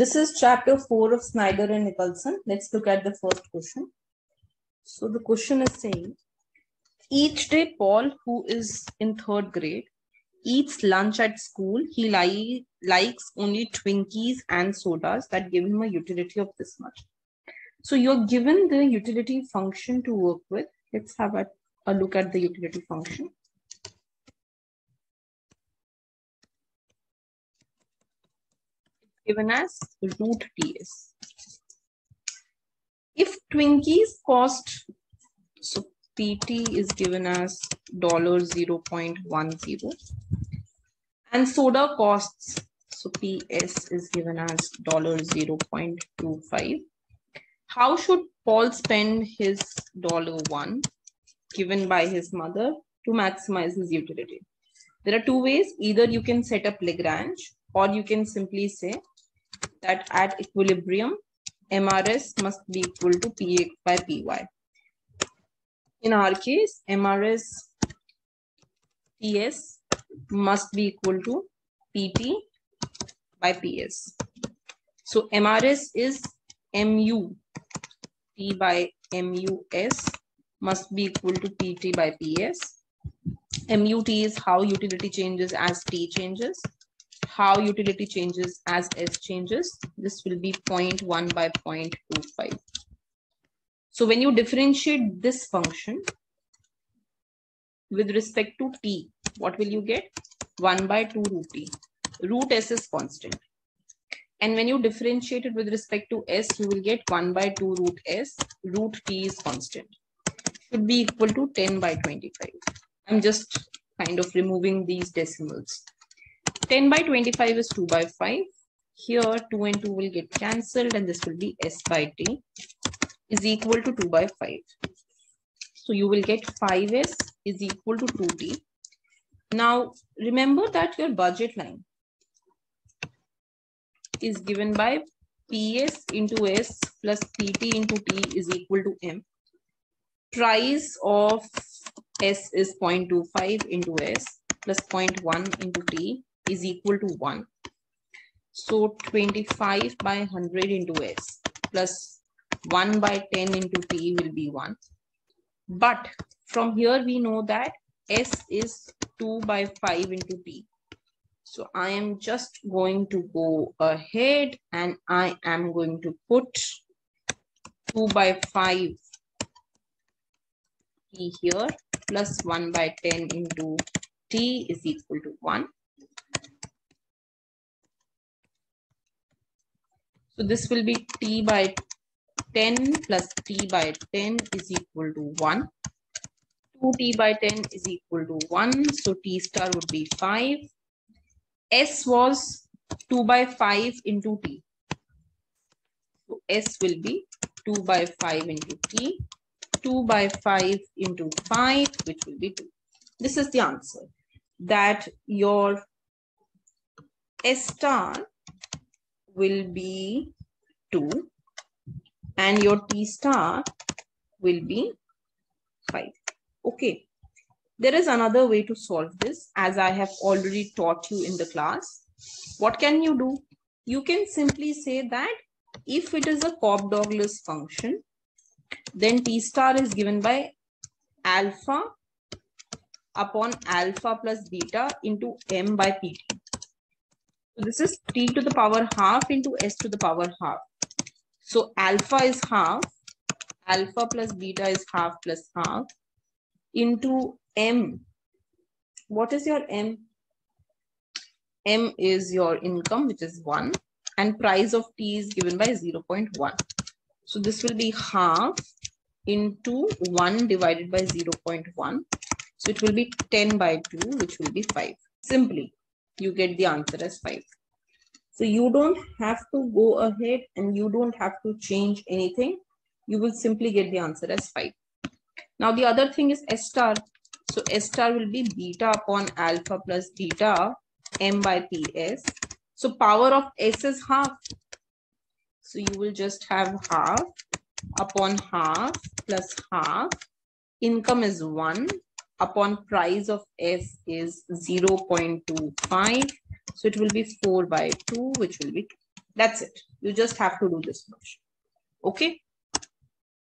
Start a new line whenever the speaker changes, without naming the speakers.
This is chapter 4 of Snyder and Nicholson. Let's look at the first question. So the question is saying, each day Paul, who is in third grade, eats lunch at school. He li likes only Twinkies and sodas that give him a utility of this much. So you're given the utility function to work with. Let's have a, a look at the utility function. Given as root ts. If Twinkies cost, so PT is given as dollar 0.10 and soda costs, so PS is given as dollar 0.25. How should Paul spend his dollar one given by his mother to maximize his utility? There are two ways. Either you can set up Lagrange or you can simply say that at equilibrium, MRS must be equal to PX by PY. In our case, MRS PS must be equal to PT by PS. So MRS is MU T by MUS must be equal to PT by PS. MUT is how utility changes as T changes how utility changes as S changes. This will be 0.1 by 0.25. So when you differentiate this function with respect to t, what will you get? 1 by 2 root t. Root s is constant. And when you differentiate it with respect to s, you will get 1 by 2 root s. Root t is constant. Should be equal to 10 by 25. I'm just kind of removing these decimals. 10 by 25 is 2 by 5. Here 2 and 2 will get cancelled and this will be s by t is equal to 2 by 5. So you will get 5s is equal to 2t. Now remember that your budget line is given by ps into s plus pt into t is equal to m. Price of s is 0.25 into s plus 0.1 into t is equal to 1. So 25 by 100 into s plus 1 by 10 into t will be 1. But from here we know that s is 2 by 5 into t. So I am just going to go ahead and I am going to put 2 by 5 t here plus 1 by 10 into t is equal to 1. So this will be t by 10 plus t by 10 is equal to 1. 2t by 10 is equal to 1. So t star would be 5. S was 2 by 5 into t. So S will be 2 by 5 into t. 2 by 5 into 5, which will be 2. This is the answer that your S star will be 2 and your T star will be 5. Okay. There is another way to solve this as I have already taught you in the class. What can you do? You can simply say that if it is a Cobb-Douglas function, then T star is given by alpha upon alpha plus beta into m by pt. So this is t to the power half into s to the power half. So alpha is half, alpha plus beta is half plus half into m. What is your m? m is your income, which is 1, and price of t is given by 0 0.1. So this will be half into 1 divided by 0 0.1. So it will be 10 by 2, which will be 5. Simply, you get the answer as 5. So you don't have to go ahead and you don't have to change anything. You will simply get the answer as 5. Now the other thing is S star. So S star will be beta upon alpha plus beta m by ps. So power of S is half. So you will just have half upon half plus half. Income is 1 upon price of S is 0 0.25. So it will be 4 by 2, which will be That's it. You just have to do this much. Okay.